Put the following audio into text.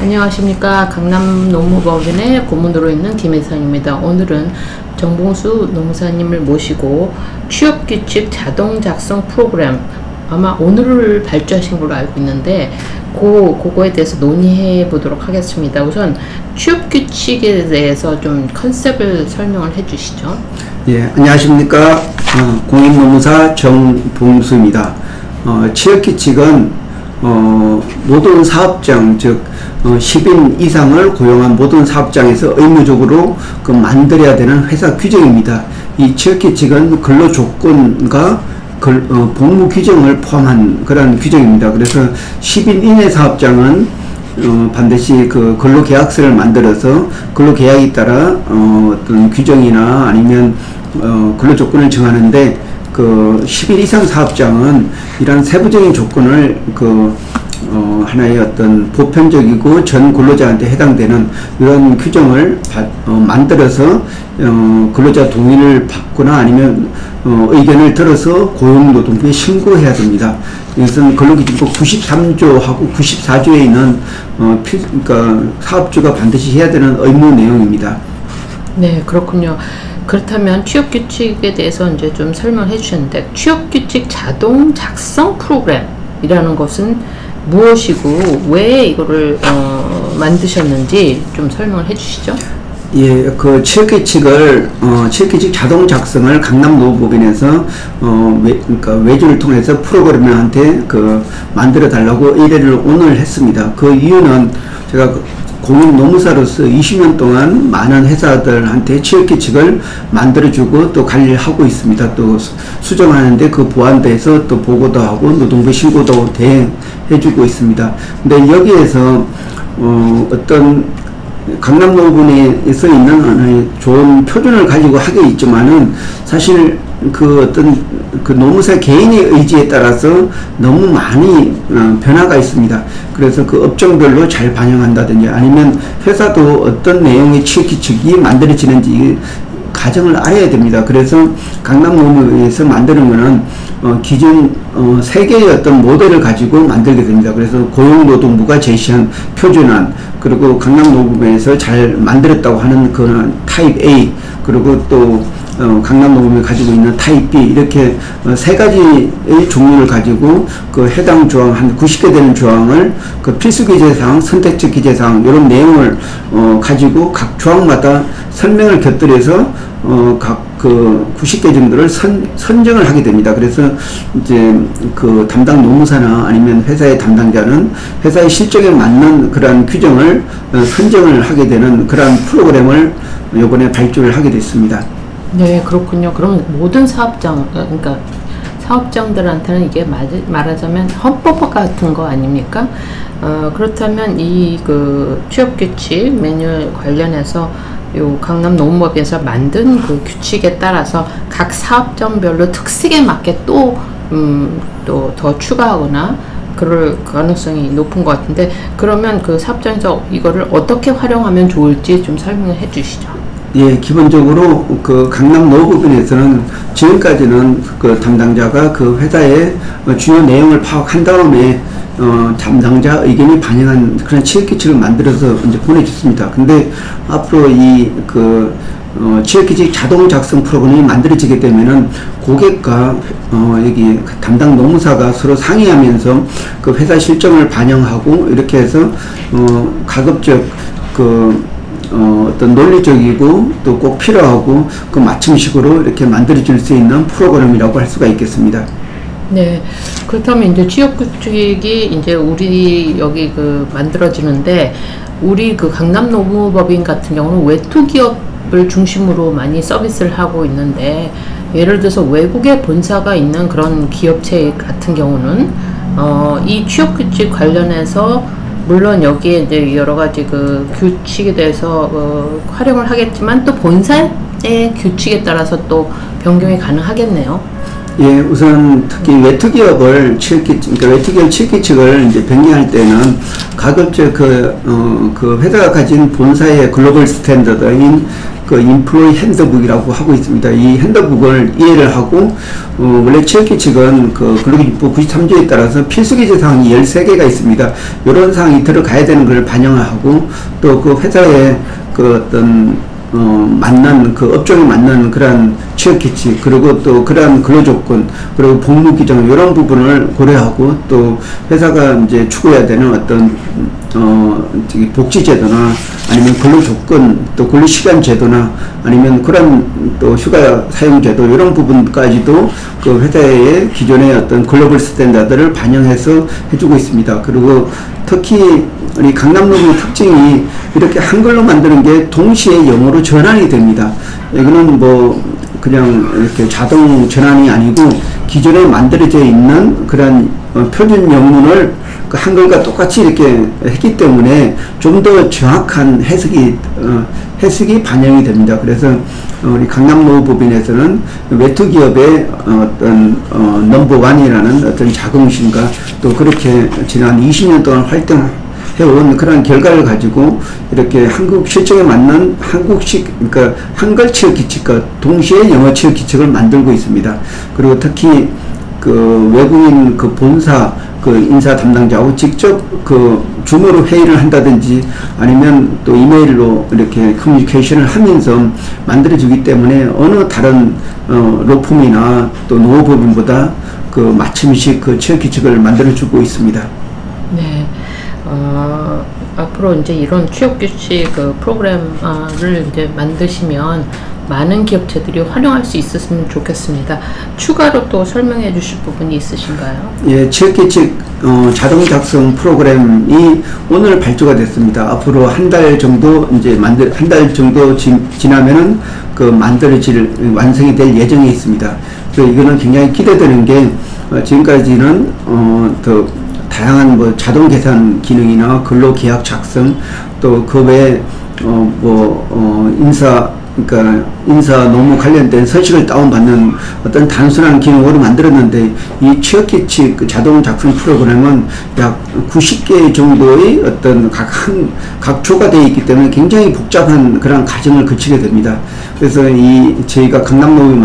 안녕하십니까 강남 농무법인의 고문으로 있는 김혜선입니다. 오늘은 정봉수 농사님을 모시고 취업규칙 자동 작성 프로그램 아마 오늘을 발주하신 걸로 알고 있는데 그, 그거에 대해서 논의해 보도록 하겠습니다. 우선 취업규칙에 대해서 좀 컨셉을 설명을 해 주시죠. 예, 안녕하십니까. 어, 공인노무사 정봉수입니다. 어, 취업규칙은 어, 모든 사업장, 즉 어, 10인 이상을 고용한 모든 사업장에서 의무적으로 그 만들어야 되는 회사 규정입니다. 이 취업규칙은 근로 조건과 글, 어, 복무 규정을 포함한 그런 규정입니다. 그래서 10인 이내 사업장은 어, 반드시 그 근로계약서를 만들어서 근로계약에 따라 어, 어떤 규정이나 아니면 어, 근로조건을 정하는데 그 10일 이상 사업장은 이런 세부적인 조건을 그 어, 하나의 어떤 보편적이고 전 근로자한테 해당되는 이런 규정을 바, 어, 만들어서 어, 근로자 동의를 받거나 아니면 어, 의견을 들어서 고용노동부에 신고해야 됩니다. 이것은 근로기준법 93조하고 94조에 있는 어, 피, 그러니까 사업주가 반드시 해야 되는 의무 내용입니다. 네, 그렇군요. 그렇다면 취업 규칙에 대해서 이제 좀 설명해 주셨는데 취업 규칙 자동 작성 프로그램이라는 것은 무엇이고 왜 이거를 어, 만드셨는지 좀 설명을 해주시죠. 예, 그 취업규칙을 어, 취업규칙 자동 작성을 강남 노무법인에서 어, 외, 그러니까 외주를 통해서 프로그래머한테 그 만들어 달라고 의뢰를 오늘 했습니다. 그 이유는 제가 그 공인 노무사로서 20년 동안 많은 회사들한테 취업규칙을 만들어주고 또 관리하고 있습니다. 또 수정하는데 그 보완돼서 또 보고도 하고 노동부 신고도 대행해주고 있습니다. 근데 여기에서 어, 어떤 강남노분에서 있는 좋은 표준을 가지고 하게 있지만은 사실 그 어떤 그 노무사 개인의 의지에 따라서 너무 많이 어, 변화가 있습니다. 그래서 그 업종별로 잘 반영한다든지 아니면 회사도 어떤 내용의 취업규칙이 만들어지는지 가정을 알아야 됩니다. 그래서 강남 노무에서 만드는 거는 어, 기존 어, 세계의 어떤 모델을 가지고 만들게 됩니다. 그래서 고용노동부가 제시한 표준안 그리고 강남 노무에서 잘 만들었다고 하는 그 타입 A 그리고 또 어, 강남노무이 가지고 있는 타입 B 이렇게 어, 세 가지의 종류를 가지고 그 해당 조항 한 90개 되는 조항을 그 필수 기재사항, 선택적 기재사항 이런 내용을 어, 가지고 각 조항마다 설명을 곁들여서 어, 각그 90개 정도를 선, 선정을 하게 됩니다. 그래서 이제 그 담당 노무사나 아니면 회사의 담당자는 회사의 실적에 맞는 그러한 규정을 어, 선정을 하게 되는 그러한 프로그램을 이번에 발주를 하게 됐습니다. 네, 그렇군요. 그럼 모든 사업장, 그러니까 사업장들한테는 이게 말하자면 헌법 같은 거 아닙니까? 어, 그렇다면 이 그 취업 규칙 매뉴얼 관련해서 요 강남 노무법에서 만든 그 규칙에 따라서 각 사업장별로 특색에 맞게 또, 음, 또 더 추가하거나 그럴 가능성이 높은 것 같은데 그러면 그 사업장에서 이거를 어떻게 활용하면 좋을지 좀 설명해 주시죠. 예, 기본적으로 그 강남 노부분에서는 지금까지는 그 담당자가 그 회사의 주요 내용을 파악한 다음에 어, 담당자 의견이 반영한 그런 취업규칙을 만들어서 이제 보내줬습니다. 근데 앞으로 이그 어, 취업규칙 자동 작성 프로그램이 만들어지게 되면은 고객과 어, 여기 담당 노무사가 서로 상의하면서 그 회사 실정을 반영하고 이렇게 해서 어, 가급적 그 어, 어떤 논리적이고 또 꼭 필요하고 그 맞춤식으로 이렇게 만들어줄 수 있는 프로그램이라고 할 수가 있겠습니다. 네. 그렇다면 이제 취업규칙이 이제 우리 여기 그 만들어지는데 우리 그 강남 노무법인 같은 경우는 외투 기업을 중심으로 많이 서비스를 하고 있는데 예를 들어서 외국에 본사가 있는 그런 기업체 같은 경우는 어, 이 취업규칙 관련해서 물론 여기에 이제 여러 가지 그 규칙에 대해서 어, 활용을 하겠지만 또 본사의 규칙에 따라서 또 변경이 가능하겠네요. 예, 우선 특히 외투 기업을 취업기, 그러니까 외투 기업 취업규칙을 이제 변경할 때는 가급적 그, 어, 그 회사가 가진 본사의 global standard인 그 employee handbook이라고 하고 있습니다. 이 handbook을 이해를 하고, 어, 원래 취업기 측은 그 근로기준법 93조에 따라서 필수기재 사항이 13개가 있습니다. 이런 사항이 들어가야 되는 걸 반영을 하고, 또 그 회사의 그 어떤 어, 맞는 그 업종에 맞는 그러한 취업 규칙 그리고 또 그러한 근로 조건 그리고 복무 규정 이런 부분을 고려하고 또 회사가 이제 추구해야 되는 어떤 어 복지 제도나 아니면 근로 조건 또 근로 시간 제도나 아니면 그런 또 휴가 사용 제도 이런 부분까지도 그 회사의 기존의 어떤 global standard를 반영해서 해주고 있습니다. 그리고 특히 우리 강남로의 특징이 이렇게 한글로 만드는 게 동시에 영어로 전환이 됩니다. 이거는 뭐 그냥 이렇게 자동 전환이 아니고 기존에 만들어져 있는 그런 어, 표준 영문을 그 한글과 똑같이 이렇게 했기 때문에 좀 더 정확한 해석이 어, 해석이 반영이 됩니다. 그래서 어, 우리 강남노법인에서는 외투 기업의 어떤 어, 넘버원이라는 어떤 자긍심과 또 그렇게 지난 20년 동안 활동 해온 그런 결과를 가지고 이렇게 한국 실정에 맞는 한국식 그러니까 한글 취업 기칙과 동시에 영어 취업 기칙을 만들고 있습니다. 그리고 특히 그 외국인 그 본사 그 인사 담당자하고 직접 그 줌으로 회의를 한다든지 아니면 또 이메일로 이렇게 커뮤니케이션을 하면서 만들어주기 때문에 어느 다른 어, 로펌이나 또 노업법인보다 그 맞춤식 그 취업 기칙을 만들어주고 있습니다. 네. 어, 앞으로 이제 이런 취업 규칙 그 프로그램을 이제 만드시면 많은 기업체들이 활용할 수 있었으면 좋겠습니다. 추가로 또 설명해 주실 부분이 있으신가요? 예, 취업규칙 어, 자동 작성 프로그램이 오늘 발주가 됐습니다. 앞으로 한 달 정도 이제 만들 한 달 정도 지, 지나면은 그 만들어질 완성이 될 예정이 있습니다. 그래서 이거는 굉장히 기대되는 게 어, 지금까지는 어, 더 다양한 뭐 자동 계산 기능이나 근로 계약 작성 또 그 외에 어뭐 어 인사 그러니까 인사 노무 관련된 서식을 다운받는 어떤 단순한 기능으로 만들었는데 이 취업규칙 그 자동 작성 프로그램은 약 90개 정도의 어떤 각 한, 각 조가 되어 있기 때문에 굉장히 복잡한 그런 과정을 거치게 됩니다. 그래서 이 저희가 강남노무